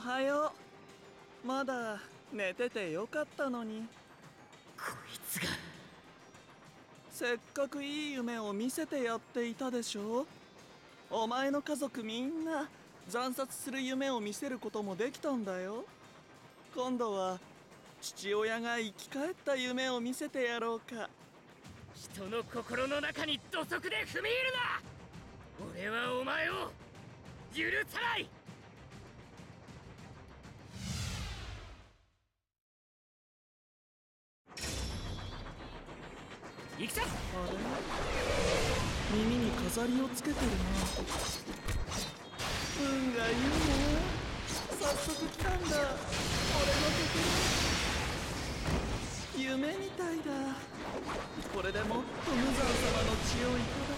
おはよう。まだ寝ててよかったのに。こいつが。せっかくいい夢を見せてやっていたでしょ。お前の家族みんな惨殺する夢を見せることもできたんだよ。今度は父親が生き返った夢を見せてやろうか。人の心の中に土足で踏み入るな。俺はお前を許さない行くぞあれ？耳に飾りをつけてるな。運がいいね早速来たんだ俺の曲夢みたいだ。これでもっと無惨様の血をいただ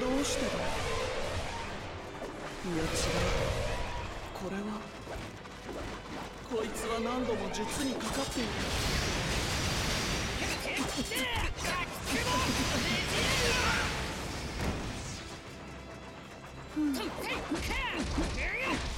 どうしてだいや違う。これはこいつは何度も術にかかっている。お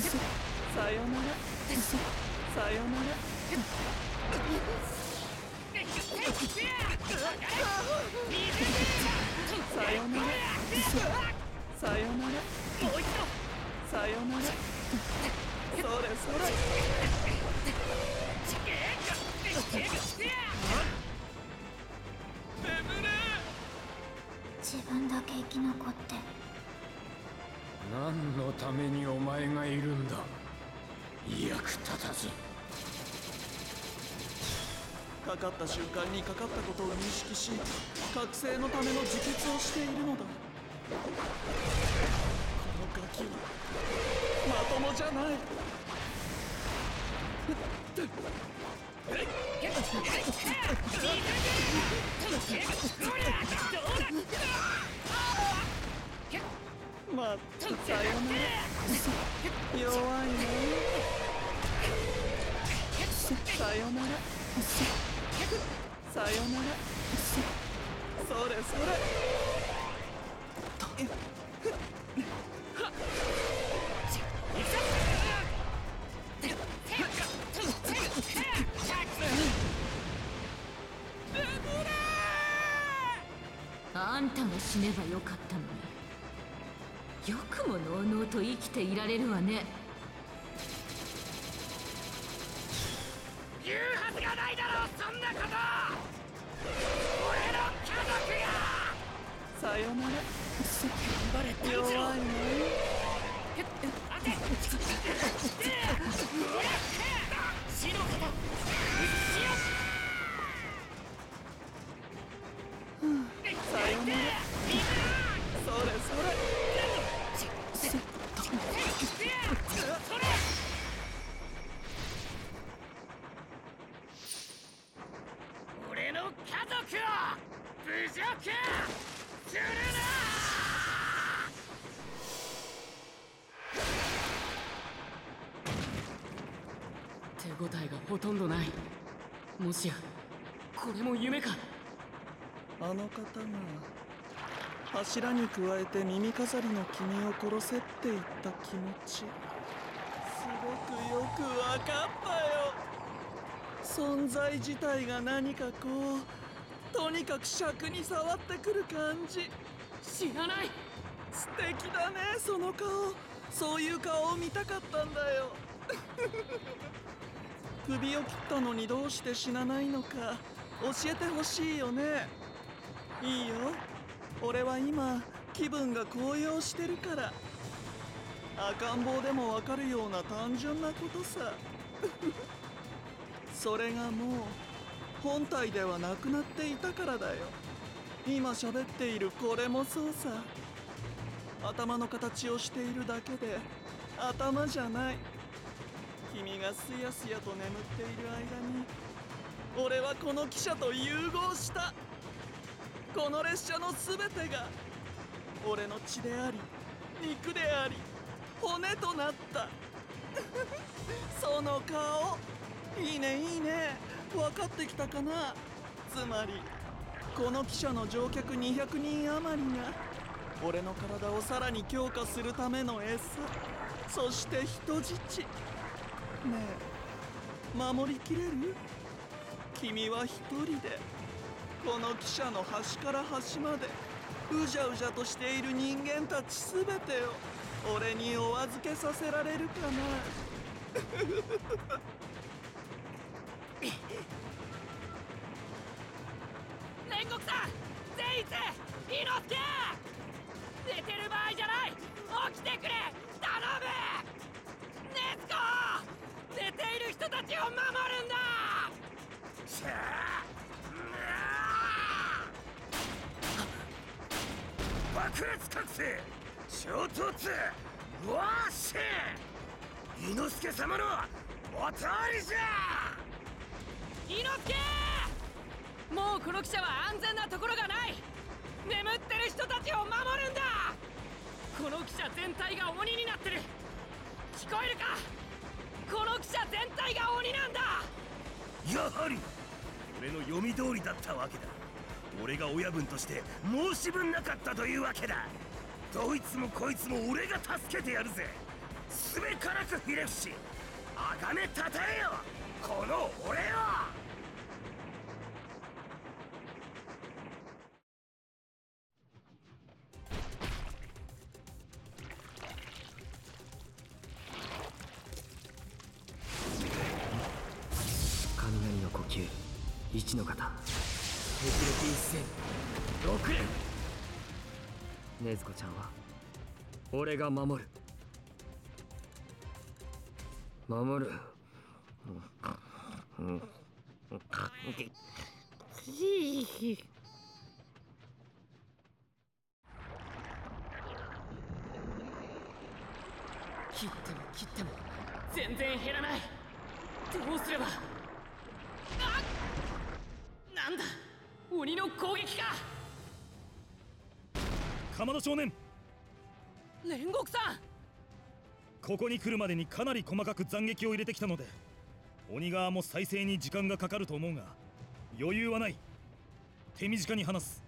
さよなら。さよなら。さよなら。さよなら。もう一度さよなら。それそれ眠れ自分だけ生き残って何のためにお前がいるんだ？役立たず。かかった瞬間にかかったことを認識し覚醒のための自決をしているのだ。このガキはまともじゃない。まったさよなら弱いねさよならさよならそれそれあんたが死ねばよかったのに。よくものうのうと生きていられるわね。言うはずがないだろうそんなこと。俺の家族がさよなら。頑張れ弱いね侮辱するな手応えがほとんどない。もしやこれも夢か。あの方が柱に加えて耳飾りの君を殺せって言った気持ちすごくよくわかったよ。存在自体が何かこう。とにかく尺に触ってくる感じ。知らない。素敵だねその顔。そういう顔を見たかったんだよ。首を切ったのにどうして死なないのか。教えてほしいよね。いいよ。俺は今気分が高揚してるから。赤ん坊でもわかるような単純なことさ。それがもう本体ではなくなっていたからだよ。今喋っているこれもそうさ頭の形をしているだけで頭じゃない。君がすやすやと眠っている間に俺はこの汽車と融合した。この列車の全てが俺の血であり肉であり骨となった。その顔。いいねいいね。分かってきたかな。つまりこの汽車の乗客200人余りが俺の体をさらに強化するための餌そして人質。ねえ守りきれる？君は一人でこの汽車の端から端までうじゃうじゃとしている人間たち全てを俺にお預けさせられるかな。之助寝てる場合じゃない起きてくれ頼むネスコ寝ている人たちを守るんだしゃ爆裂覚醒衝突わーし伊之助様のお通りじゃ伊之助もうこの汽車は安全なところがない。眠ってる人たちを守るんだ。この汽車全体が鬼になってる。聞こえるか？この汽車全体が鬼なんだ。やはり俺の読み通りだったわけだ。俺が親分として申し分なかったというわけだ。どいつもこいつも俺が助けてやるぜ。すべからくひれ伏し崇めたたえよこの俺を。雷の呼吸一の型霹靂一戦6連。禰豆子ちゃんは俺が守る。守る。切っても切っても全然減らない。どうすれば鬼の攻撃か。鎌田少年。煉獄さん。ここに来るまでにかなり細かく斬撃を入れてきたので鬼側も再生に時間がかかると思うが余裕はない。手短に話す。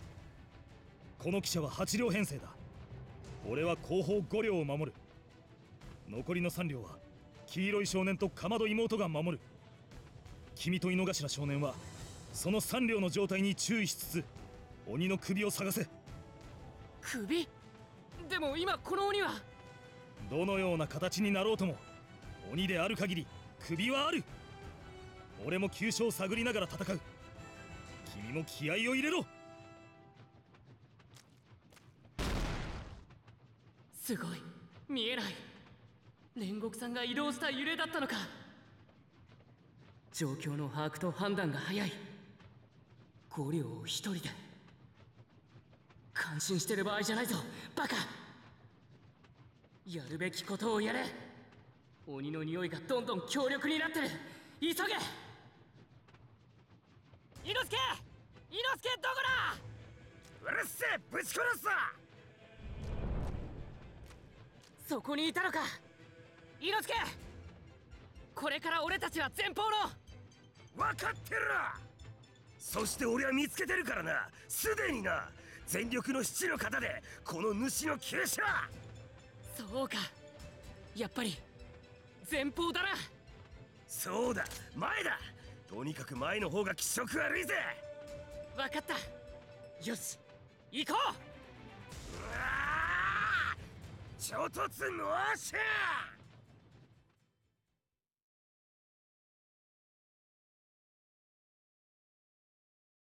この汽車は8両編成だ。俺は後方5両を守る。残りの3両は黄色い少年とかまど妹が守る。君と井の頭少年はその3両の状態に注意しつつ鬼の首を探せ。首？でも今この鬼は？どのような形になろうとも鬼である限り首はある。俺も急所を探りながら戦う。君も気合を入れろ。すごい。見えない。煉獄さんが移動した揺れだったのか。状況の把握と判断が早い5両を一人で。感心してる場合じゃないぞバカ。やるべきことをやれ。鬼の匂いがどんどん強力になってる。急げ。伊之助！伊之助どこだ？うるせえぶち殺すぞ！そこにいたのか。伊之助！これから俺たちは前方の。分かってるそして俺は見つけてるからな。すでにな。全力の七の型でこの主の急所そうか。やっぱり前方だな。そうだ。前だ。とにかく前の方が気色悪いぜ。分かった。よし。行こう。うわ衝突ノアシャ